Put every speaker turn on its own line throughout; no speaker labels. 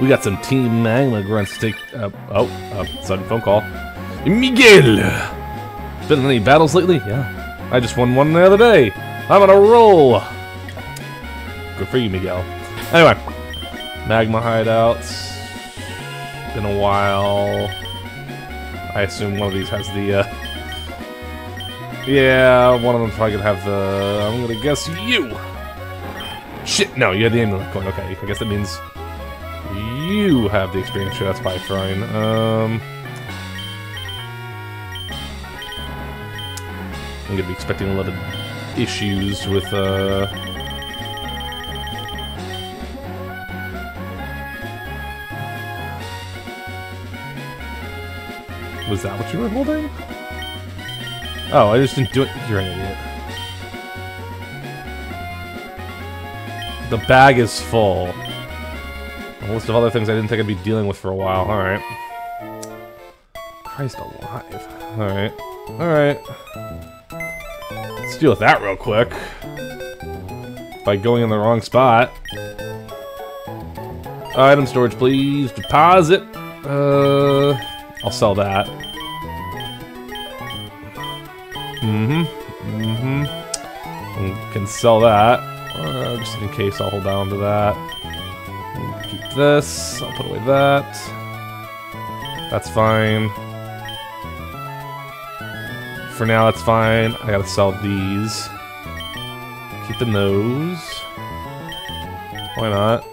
We got some Team Magma grunts to take. Uh, oh, sudden phone call. Miguel! Been in any battles lately? Yeah. I just won one the other day. I'm on a roll. Good for you, Miguel. Anyway, Magma hideouts. Been a while. I assume one of these has the. Uh, yeah, one of them probably gonna have the. I'm gonna guess you. Shit, no, you had the amulet coin. Okay, I guess that means you have the experience. Sure, that's probably fine. Um, I'm gonna be expecting a lot of issues with. Uh, was that what you were holding? Oh, I just didn't do it. You're an idiot. The bag is full. List of other things I didn't think I'd be dealing with for a while. Alright. Christ alive. Alright. Alright. Let's deal with that real quick. By going in the wrong spot. Item storage, please. Deposit. Uh, I'll sell that. Mm-hmm. Mm-hmm. Can sell that. Uh, just in case, I'll hold on to that. Keep this. I'll put away that. That's fine. For now, that's fine. I gotta sell these. Keeping those. Why not?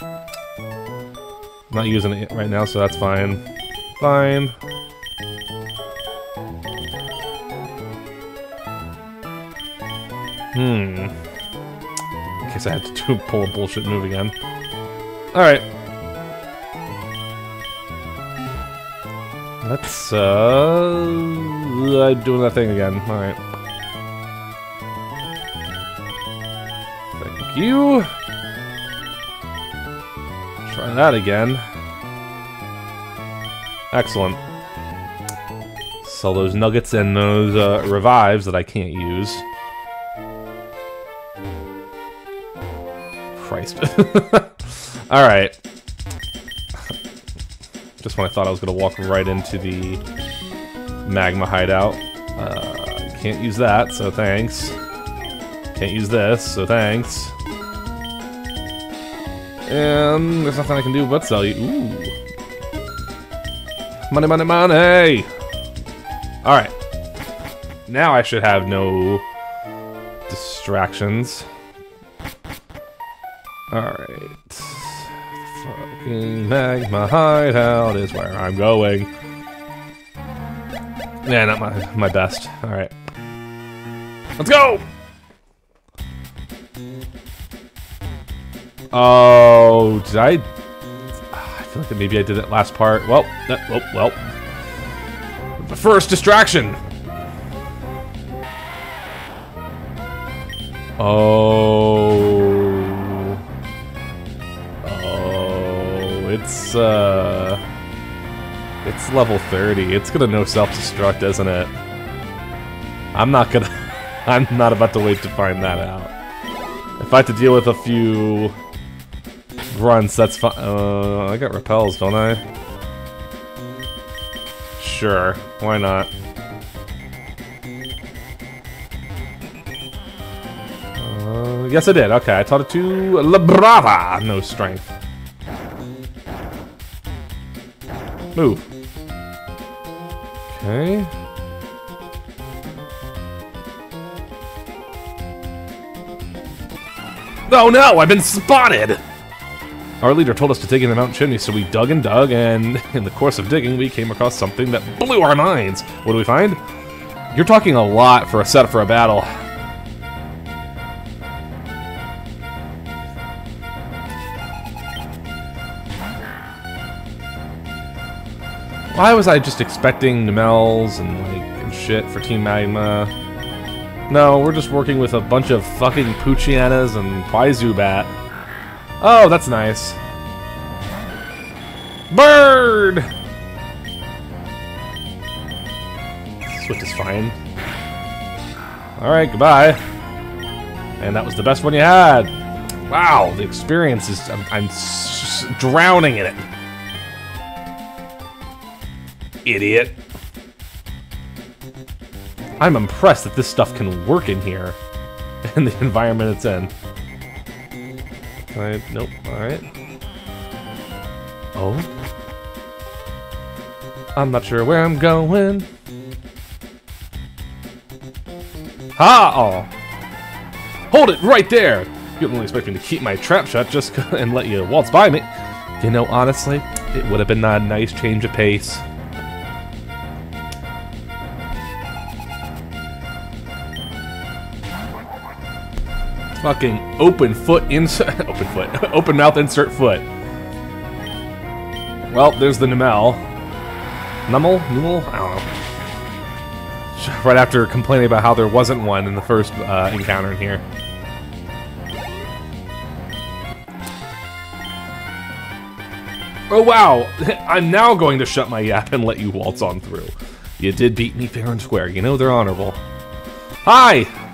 I'm not using it right now, so that's fine. Fine. Hmm. In case I had to do, pull a bullshit move again. Alright. Let's, uh... Doing that thing again. Alright. Thank you. Try that again. Excellent. Sell those nuggets and those uh, revives that I can't use. Christ. Alright. Just when I thought I was going to walk right into the magma hideout. Uh, can't use that, so thanks. Can't use this, so thanks. And there's nothing I can do but sell you. Ooh. Money, money, money! Alright. Now I should have no distractions. Alright. Fucking magma hideout is where I'm going. Yeah, not my my best. Alright. Let's go! Oh, did I... Ah, I feel like maybe I did that last part. Well, that, well, well. The first distraction! Oh... It's, uh... It's level 30. It's gonna no self-destruct, isn't it? I'm not gonna... I'm not about to wait to find that out. If I have to deal with a few grunts, that's fine. Uh, I got repels, don't I? Sure, why not? Uh, yes, I did. Okay, I taught it to La Brava. No strength. Move. Okay. Oh no, I've been spotted! Our leader told us to dig in the mountain chimney, so we dug and dug, and in the course of digging, we came across something that blew our minds. What do we find? You're talking a lot for a setup for a battle. Why was I just expecting Numels and like and shit for Team Magma? No, we're just working with a bunch of fucking Poochyena and Quaizubat. Oh, that's nice. Bird! Swift is fine. Alright, goodbye. And that was the best one you had. Wow, the experience is... I'm, I'm drowning in it. Idiot. I'm impressed that this stuff can work in here. In the environment it's in. Can I... Nope. Alright. Oh. I'm not sure where I'm going. Ha! Oh. Hold it right there! You really expect me to keep my trap shut just and let you waltz by me. You know, honestly, it would have been a nice change of pace. Fucking open foot insert, open foot, open mouth insert foot. Well, there's the Numel. Nummel? Nummel? I don't know. Right after complaining about how there wasn't one in the first uh, encounter in here. Oh wow! I'm now going to shut my yap and let you waltz on through. You did beat me fair and square. You know they're honorable. Hi!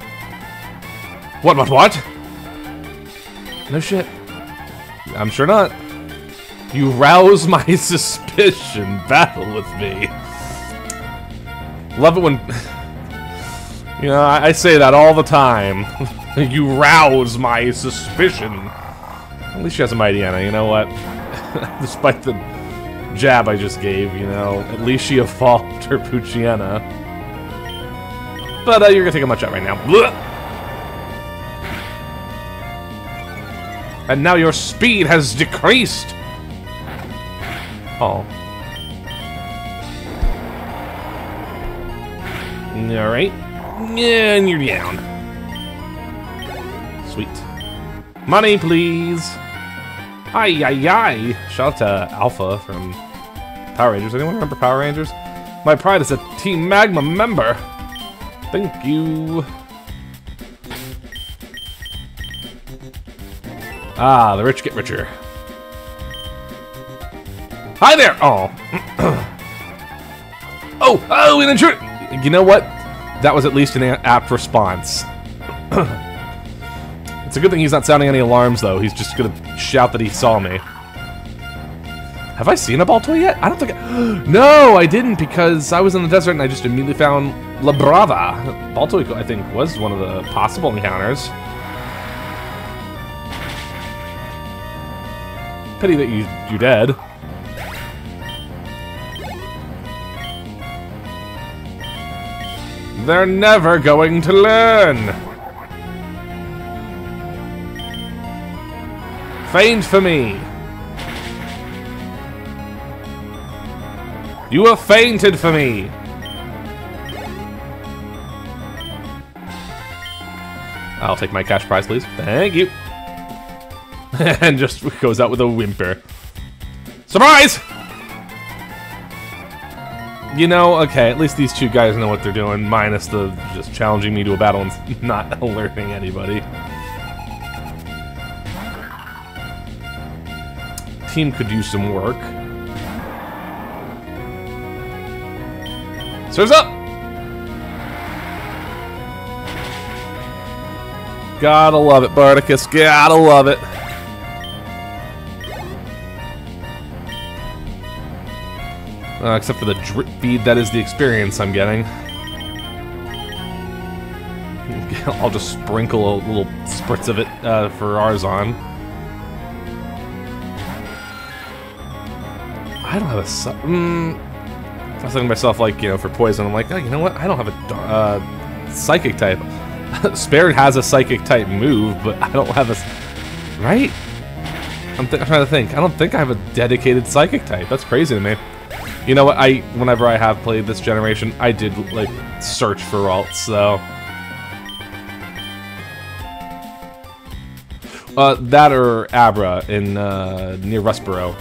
What, what, what? No shit. I'm sure not. You rouse my suspicion. Battle with me. Love it when... You know, I, I say that all the time. you rouse my suspicion. At least she has a Mightyena, you know what? Despite the jab I just gave, you know, at least she evolved her Poochyena. But uh, you're gonna take a much out right now. Blah! And now your speed has decreased! Oh. Alright. And you're down. Sweet. Money, please! Ay, ay, ay! Shout out to Alpha from Power Rangers. Anyone remember Power Rangers? My pride is a Team Magma member! Thank you. Ah, the rich get richer. Hi there! Oh. oh, oh, an intruder! You know what? That was at least an apt response. it's a good thing he's not sounding any alarms, though. He's just gonna shout that he saw me. Have I seen a Baltoy yet? I don't think I... no, I didn't, because I was in the desert and I just immediately found La Brava. Baltoy, I think, was one of the possible encounters. Pity that you, you're dead. They're never going to learn! Faint for me! You have fainted for me! I'll take my cash prize, please. Thank you. and just goes out with a whimper. Surprise! You know, okay, at least these two guys know what they're doing, minus the just challenging me to a battle and not alerting anybody. Team could use some work. Serves up! Gotta love it, Barticus. Gotta love it. Uh, except for the drip feed that is the experience I'm getting. I'll just sprinkle a little spritz of it uh, for Arzon. I don't have a... Mm, I was thinking to myself, like, you know, for poison, I'm like, oh, you know what? I don't have a uh, psychic type. Spared has a psychic type move, but I don't have a... Right? I'm, I'm trying to think. I don't think I have a dedicated psychic type. That's crazy to me. You know what? I whenever I have played this generation, I did like search for Ralts, so. Uh, that or Abra in uh, near Rustboro.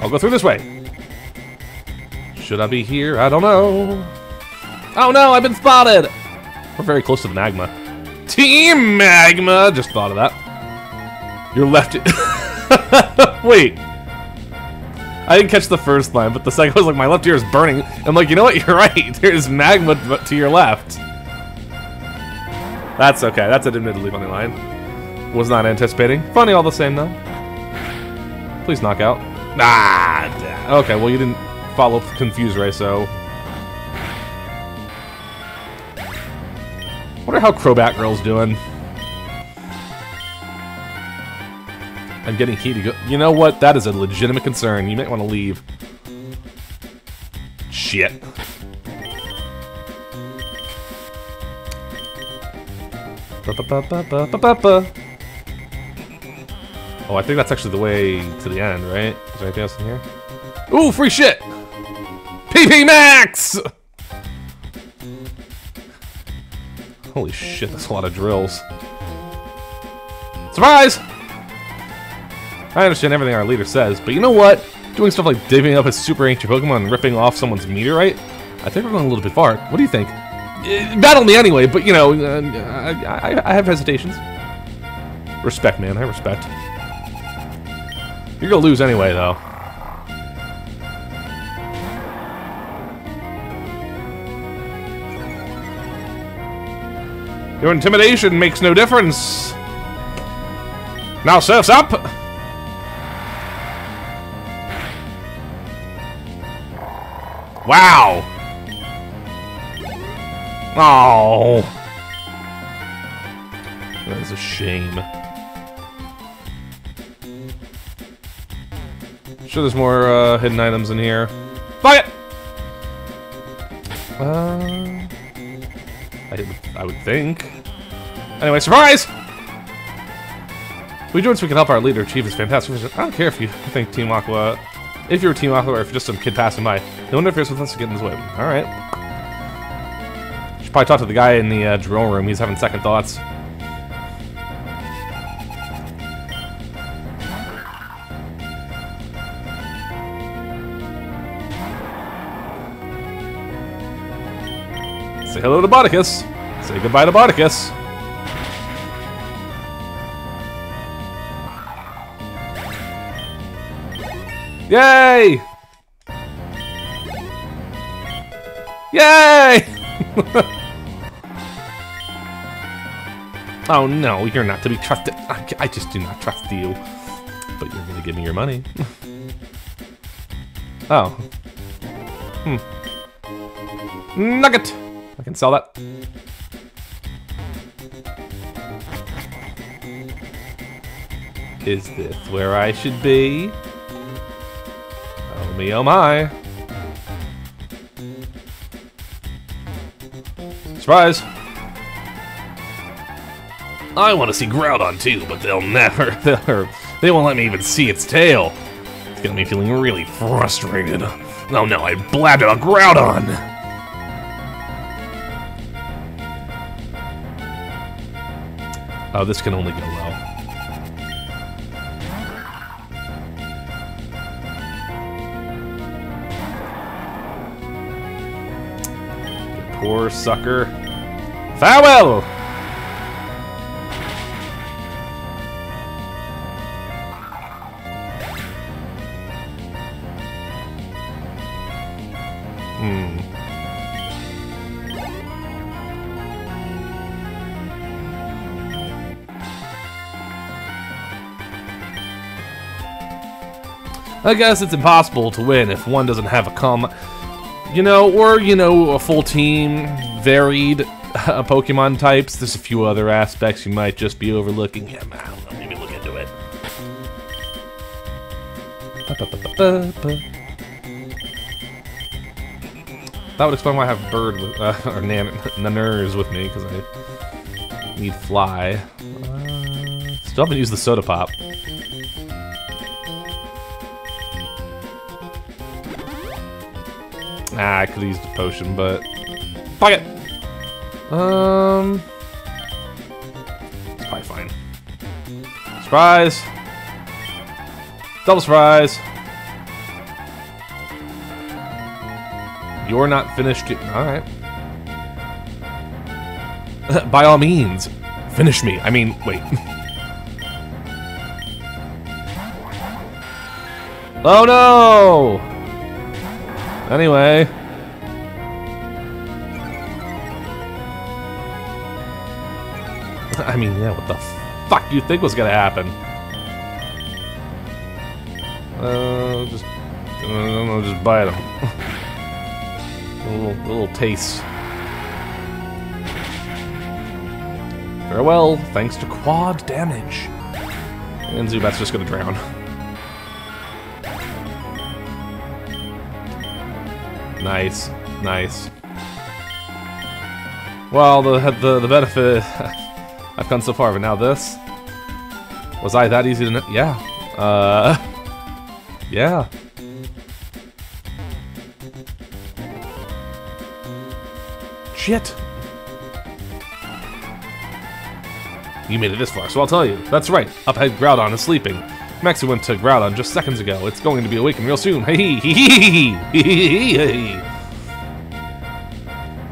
I'll go through this way. Should I be here? I don't know. Oh no, I've been spotted! We're very close to the magma. Team Magma! Just thought of that. You're left. Wait. I didn't catch the first line, but the second was like, my left ear is burning. I'm like, you know what? You're right. There's magma to your left. That's okay. That's an admittedly funny line. Was not anticipating. Funny all the same, though. Please knock out. Ah, okay. Well, you didn't follow Confuse Ray, so... Wonder how Crobat Girl's doing. I'm getting heated. You know what? That is a legitimate concern. You might want to leave. Shit. Oh, I think that's actually the way to the end, right? Is there anything else in here? Ooh, free shit! PP Max! Holy shit, that's a lot of drills. Surprise! I understand everything our leader says, but you know what? Doing stuff like divvying up a super ancient Pokemon and ripping off someone's meteorite? I think we're going a little bit far. What do you think? Uh, battle me anyway, but you know, uh, I, I, I have hesitations. Respect, man. I respect. You're gonna lose anyway, though. Your intimidation makes no difference. Now surf's up! Wow! Oh! That is a shame. Sure, there's more uh, hidden items in here. Fuck it! Uh, I, I would think. Anyway, surprise! We joined so we can help our leader achieve his fantastic vision. I don't care if you think Team Aqua, if you're a Team Aqua or if you're just some kid passing by. No interferes with us to get in his way. Alright. Should probably talk to the guy in the uh, drill room. He's having second thoughts. Say hello to Bodicus. Say goodbye to Bodicus. Yay! Yay! oh no, you're not to be trusted. I, I just do not trust you. But you're gonna give me your money. oh. Hmm. Nugget! I can sell that. Is this where I should be? Oh me, oh my. Surprise! I want to see Groudon too, but they'll never, they won't let me even see its tail. It's got me feeling really frustrated. Oh no, I blabbed on Groudon! Oh, this can only go well. Poor sucker. Farewell! Hmm. I guess it's impossible to win if one doesn't have a com... You know, or, you know, a full team, varied uh, Pokemon types. There's a few other aspects you might just be overlooking. Yeah, I don't know, maybe look into it. That would explain why I have Bird with, uh, or Nan Nanners with me, because I need Fly. Uh, still haven't used the Soda Pop. Ah, I could use the potion, but... Fuck it! Um... It's probably fine. Surprise! Double surprise! You're not finished yet. Alright. By all means, finish me. I mean, wait. oh no! Anyway. Mean, yeah, what the fuck you think was gonna happen? Uh, just, I don't know, just bite them. a little, a little taste. Farewell, thanks to quad damage. And Zubat's just gonna drown. Nice, nice. Well, the the, the benefit I've come so far, but now this was I that easy to? Yeah, uh, yeah. Shit. You made it this far, so I'll tell you. That's right, up ahead Groudon is sleeping. Maxie went to Groudon just seconds ago. It's going to be awakened real soon. Hey hee hee hee hee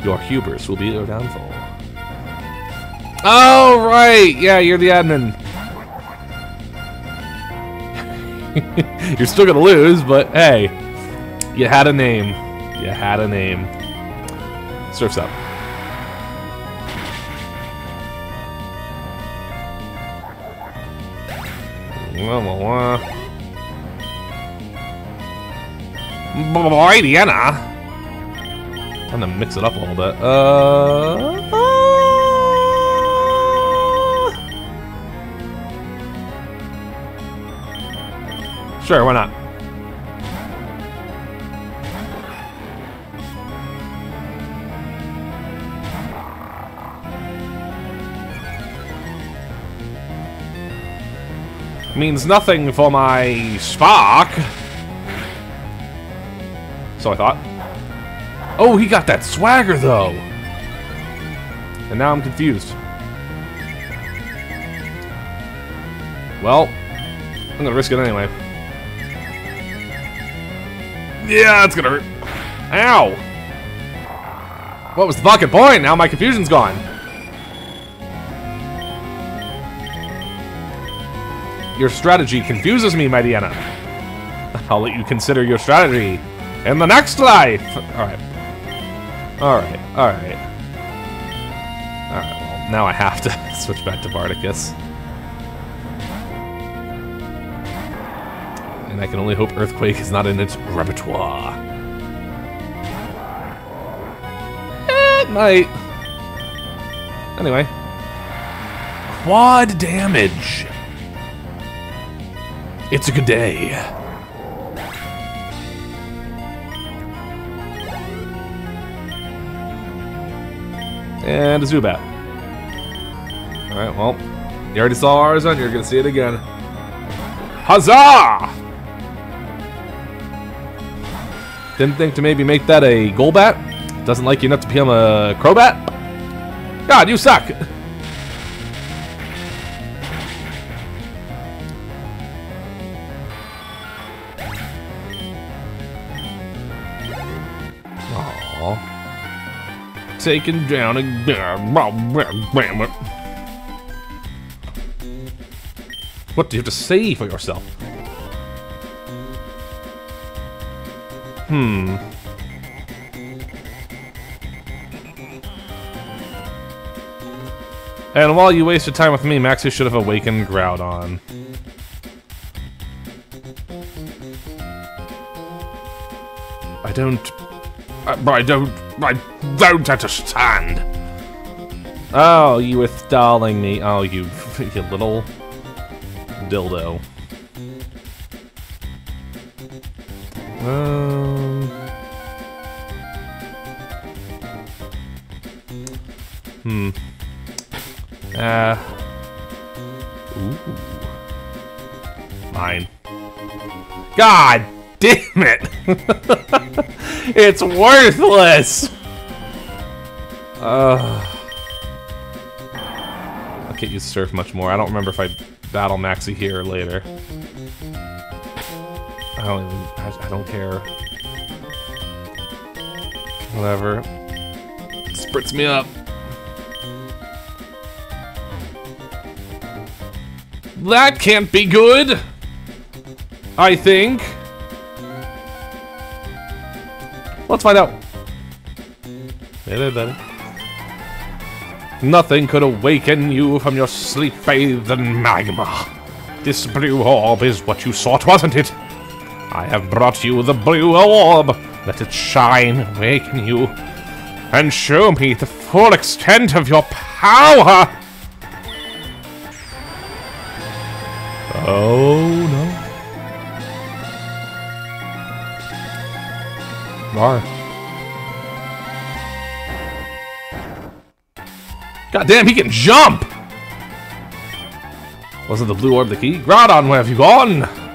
Your hubris will be your downfall. Oh, right! Yeah, you're the admin. you're still gonna lose, but hey, you had a name. You had a name. Surf's up. Blah, blah, blah. Gonna mix it up a little bit. Uh, Sure, why not? means nothing for my spark. So I thought. Oh, he got that swagger, though. And now I'm confused. Well, I'm gonna risk it anyway. Yeah, it's gonna hurt. Ow! What was the fucking point? Now my confusion's gone. Your strategy confuses me, Mightyena. I'll let you consider your strategy in the next life! Alright. Alright, alright. Alright, well, now I have to switch back to Bardicus. And I can only hope Earthquake is not in its repertoire. It might. Anyway. Quad damage. It's a good day. And a Zubat. Alright, well, you already saw Arzon, you're gonna see it again. Huzzah! Didn't think to maybe make that a Golbat? Doesn't like you enough to become a Crobat? God, you suck! taken down again. What do you have to say for yourself? Hmm. And while you wasted time with me, Maxie should have awakened Groudon. I don't... I, I don't... I don't understand. Oh, you withstalling me. Oh, you, you little dildo. Um. Hmm. Uh. Ooh. Mine. God damn it! it's worthless! Uh, I can't use Surf much more. I don't remember if I battle Maxie here or later. I don't even... I, I don't care. Whatever. Spritz me up. That can't be good! I think. Let's find out. Hey there, buddy. Nothing could awaken you from your sleep bathed in magma. This blue orb is what you sought, wasn't it? I have brought you the blue orb. Let it shine, awaken you, and show me the full extent of your power. Oh no. Rar. God damn, he can jump! Wasn't the blue orb the key? Groudon, where have you gone?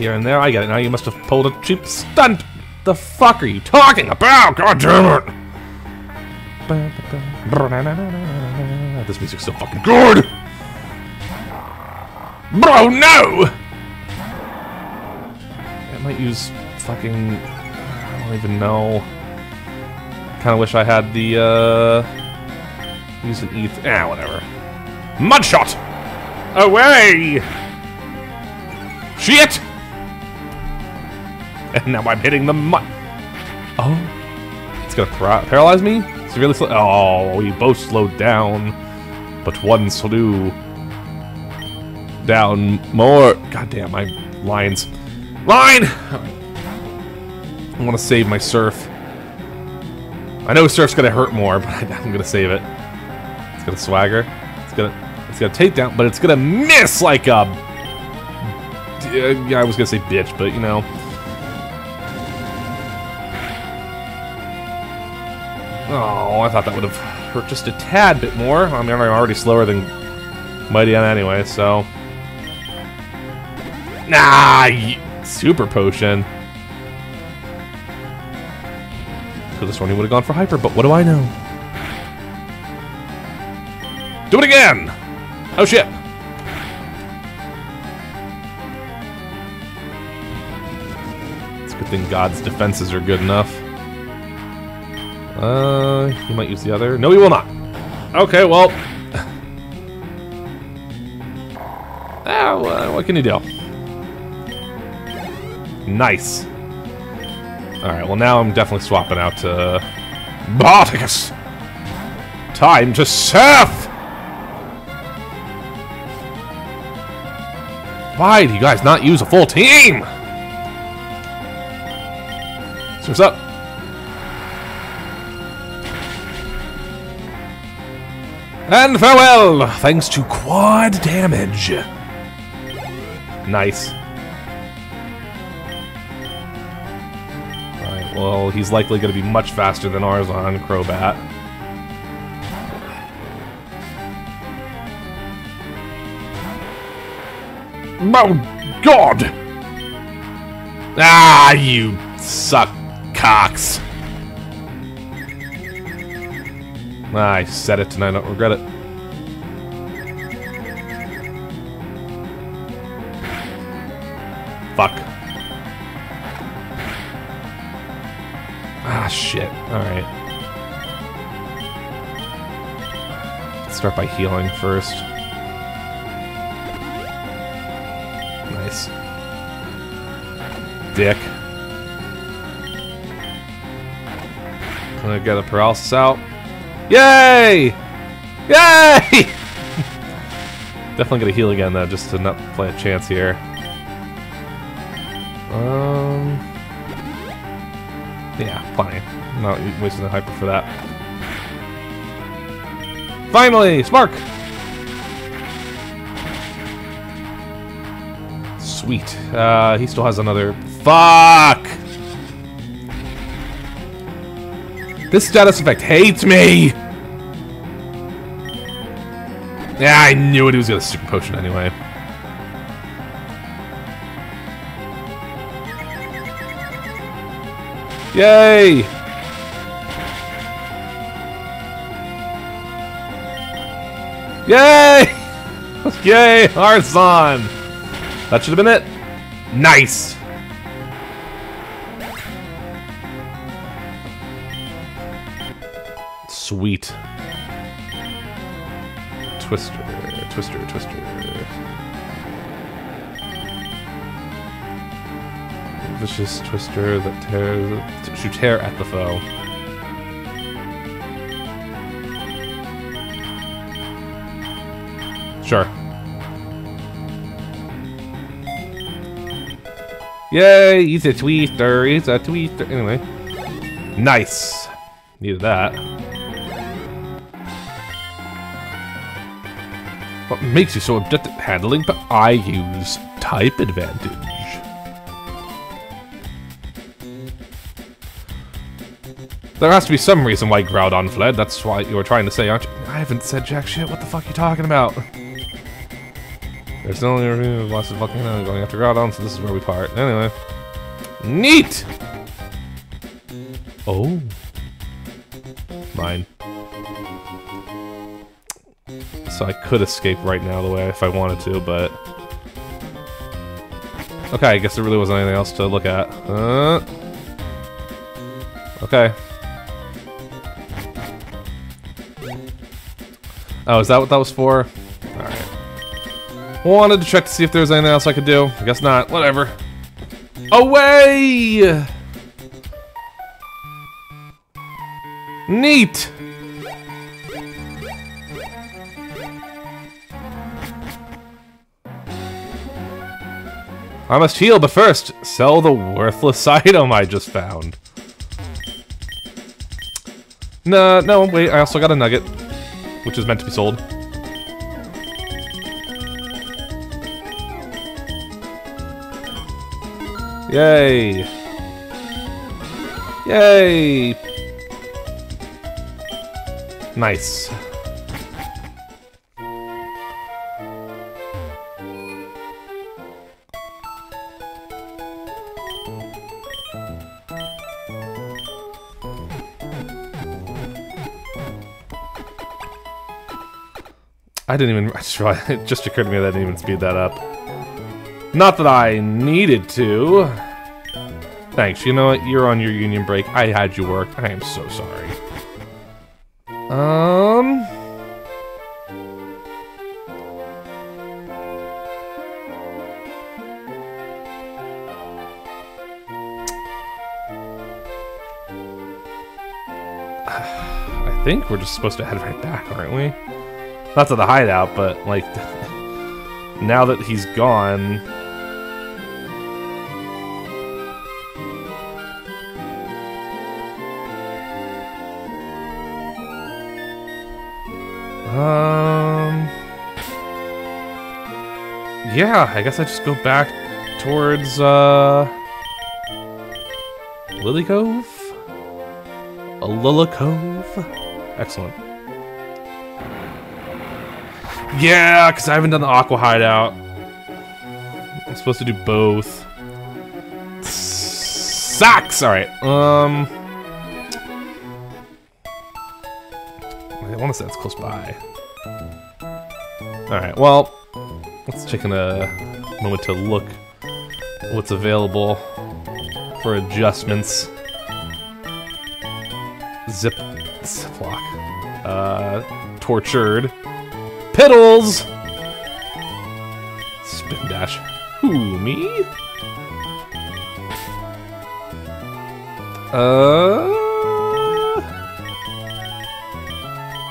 Here and there, I get it now. You must have pulled a cheap stunt. The fuck are you talking about? God damn it! This music's so fucking good! Bro, no! I might use fucking... I don't even know. Kind of wish I had the, uh... Use an ETH... Ah, whatever. Mudshot! Away! Shit! And now I'm hitting the mud... Oh. It's gonna par paralyze me? It's really slow... Oh, we both slowed down. But one slew... Down more... God damn, my lines. Line! I want to save my Surf. I know Surf's gonna hurt more, but I'm gonna save it. It's gonna swagger. It's gonna it's gonna take down, but it's gonna miss like a. Yeah, I was gonna say bitch, but you know. Oh, I thought that would have hurt just a tad bit more. I mean, I'm already slower than Mightyena anyway, so. Nah, super potion. Could have sworn he would have gone for hyper, but what do I know? Do it again! Oh shit! It's a good thing God's defenses are good enough. Uh, he might use the other. No, he will not. Okay, well. Ah, well, what can you do? Nice. Alright, well now I'm definitely swapping out to... Barticus! Time to surf! Why do you guys not use a full team? What's up? And farewell, thanks to quad damage. Nice. Alright, well, he's likely going to be much faster than Arzon Crobat. Oh, God! Ah, you suck cocks. I said it and I don't regret it. Fuck. Ah, shit. Alright. Start by healing first. Nice. Dick. Gonna get a paralysis out. Yay! Yay! Definitely gonna heal again though, just to not play a chance here. Um, yeah, fine. Not wasting the hyper for that. Finally! Spark! Sweet. Uh, he still has another... Fuck! This status effect hates me! Yeah, I knew it. He was gonna super potion anyway. Yay! Yay! Yay, Arzon! That should have been it. Nice! Sweet. Twister, twister, twister. Vicious twister that tears, should tear at the foe. Sure. Yay, he's a tweeter, he's a tweeter. Anyway. Nice. Needed that. What makes you so adept at handling, but I use type advantage. There has to be some reason why Groudon fled. That's why you were trying to say, aren't you? I haven't said jack shit. What the fuck are you talking about? There's no review of of volcano going after Groudon, so this is where we part. Anyway. Neat! Oh. Mine. So I could escape right now the way if I wanted to, but... Okay, I guess there really wasn't anything else to look at. Uh... Okay. Oh, is that what that was for? Alright. Wanted to check to see if there was anything else I could do. I guess not. Whatever. Away! Neat! I must heal, but first, sell the worthless item I just found. No, no, wait, I also got a nugget which is meant to be sold. Yay! Yay! Nice. I didn't even, I just realized, it just occurred to me that I didn't even speed that up. Not that I needed to. Thanks, you know what, you're on your union break. I had you work. I am so sorry. Um... I think we're just supposed to head right back, aren't we? Not to the hideout, but, like, now that he's gone... Um... Yeah, I guess I just go back towards, uh... Lilycove? A Lilycove? Excellent. Yeah, because I haven't done the Aqua Hideout. I'm supposed to do both. Sucks! Alright, um... I want to say it's close by. Alright, well, let's take a moment to look what's available for adjustments. Zip, Ziploc. Uh, tortured. Piddles! Spin dash. Who, me? Uh...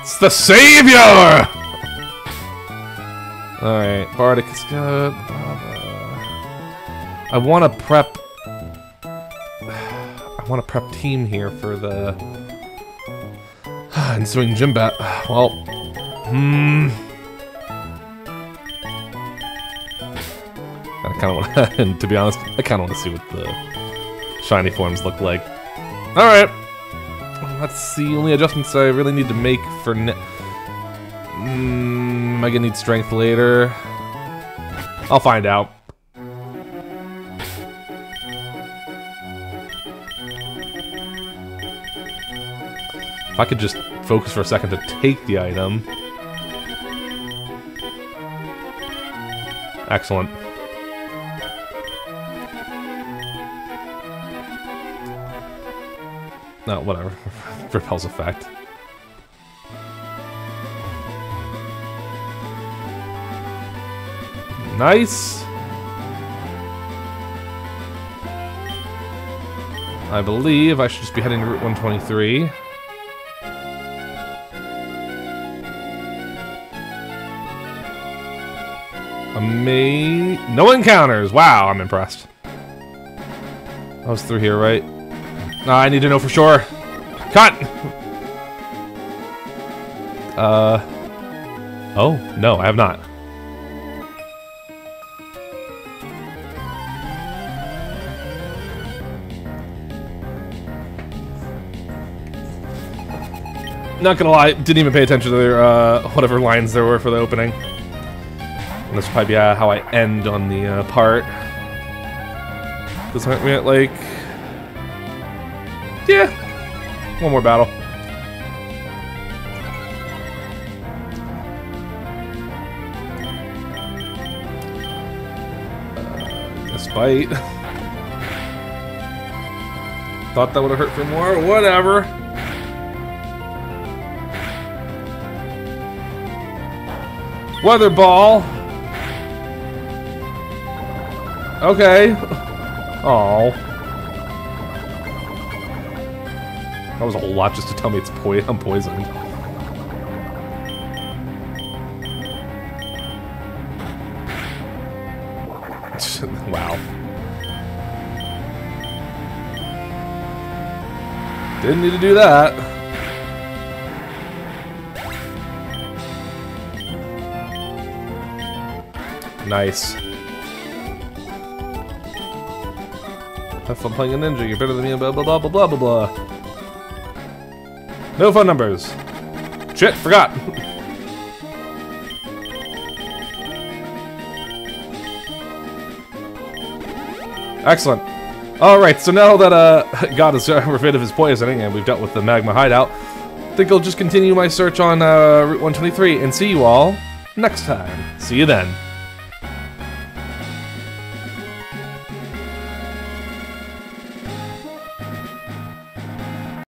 It's the Savior! Alright, Bardic is good. I want to prep... I want to prep team here for the... ensuing gym bat. Well, hmm... kind of want to, and to be honest, I kind of want to see what the shiny forms look like. Alright. That's the only adjustments I really need to make for ne- mm, Am I gonna need strength later? I'll find out. If I could just focus for a second to take the item. Excellent. No, whatever. Repels effect. Nice! I believe I should just be heading to Route 123. Ama no encounters. Wow, I'm impressed. I was through here, right? I need to know for sure. Cut! Uh... Oh, no, I have not. Not gonna lie, didn't even pay attention to their, uh, whatever lines there were for the opening. And this will probably be uh, how I end on the uh, part. Because aren't we at, like... Yeah. One more battle. This bite. Thought that would have hurt for more. Whatever. Weather ball. Okay. Oh. That was a whole lot just to tell me it's po I'm poisoned. wow. Didn't need to do that. Nice. Have fun playing a ninja, you're better than me, blah blah blah blah blah blah blah. No phone numbers. Shit, forgot. Excellent. Alright, so now that uh, God is rid of his poisoning and we've dealt with the magma hideout, I think I'll just continue my search on uh, Route 123 and see you all next time. See you then.